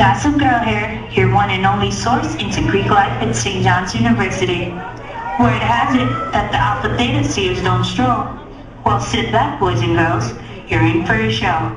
Gossip Girl here, your one and only source into Greek life at St. John's University. Word has it that the Alpha Theta seers don't stroll. Well, sit back, boys and girls. You're in for a show.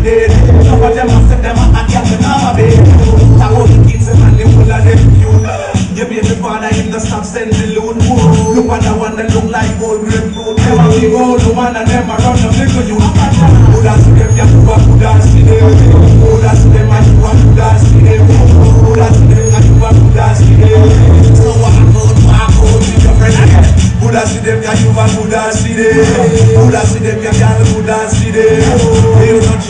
and dead. Some of them I set them at my bed. I hold the kids and the whole them cute. Your baby father in the stop send. Look at the one that look like old grapefruit. Them a big old woman them a run them little you. Who them, ya kuba them. Who them, ya kuba them. Who them, ya kuba them. So I go to my home your friend again. Who them, ya kuba them. Who them, ya kuba them.